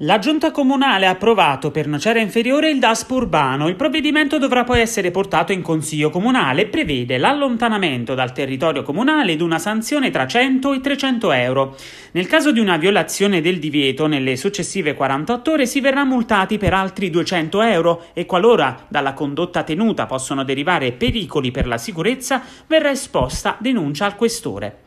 La giunta comunale ha approvato per Nocera Inferiore il DASP urbano. Il provvedimento dovrà poi essere portato in consiglio comunale e prevede l'allontanamento dal territorio comunale ed una sanzione tra 100 e 300 euro. Nel caso di una violazione del divieto, nelle successive 48 ore si verrà multati per altri 200 euro e qualora dalla condotta tenuta possono derivare pericoli per la sicurezza, verrà esposta denuncia al questore.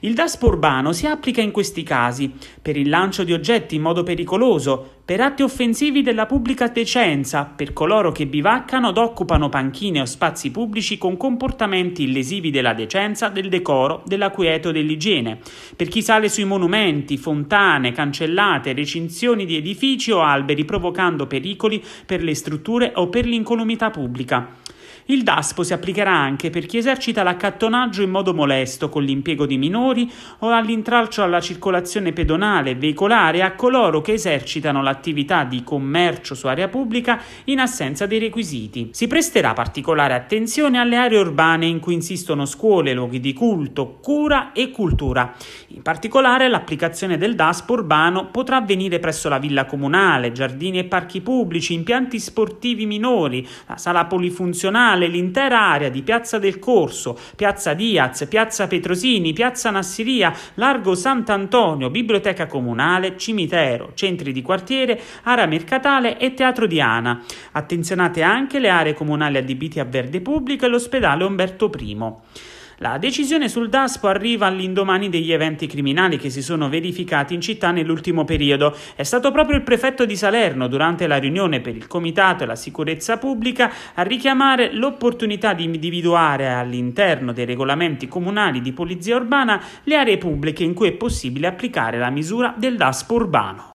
Il DASP urbano si applica in questi casi per il lancio di oggetti in modo pericoloso, per atti offensivi della pubblica decenza, per coloro che bivaccano ed occupano panchine o spazi pubblici con comportamenti lesivi della decenza, del decoro, della quiete o dell'igiene, per chi sale sui monumenti, fontane, cancellate, recinzioni di edifici o alberi provocando pericoli per le strutture o per l'incolumità pubblica. Il DASPO si applicherà anche per chi esercita l'accattonaggio in modo molesto con l'impiego di minori o all'intralcio alla circolazione pedonale e veicolare a coloro che esercitano l'attività di commercio su area pubblica in assenza dei requisiti. Si presterà particolare attenzione alle aree urbane in cui insistono scuole, luoghi di culto, cura e cultura. In particolare l'applicazione del DASPO urbano potrà avvenire presso la villa comunale, giardini e parchi pubblici, impianti sportivi minori, la sala polifunzionale, comunale l'intera area di Piazza del Corso, Piazza Diaz, Piazza Petrosini, Piazza Nassiria, Largo Sant'Antonio, Biblioteca Comunale, Cimitero, Centri di Quartiere, Area Mercatale e Teatro Diana. Attenzionate anche le aree comunali adibite a verde pubblico e l'ospedale Umberto I. La decisione sul DASPO arriva all'indomani degli eventi criminali che si sono verificati in città nell'ultimo periodo. È stato proprio il prefetto di Salerno, durante la riunione per il Comitato e la Sicurezza Pubblica, a richiamare l'opportunità di individuare all'interno dei regolamenti comunali di polizia urbana le aree pubbliche in cui è possibile applicare la misura del DASPO urbano.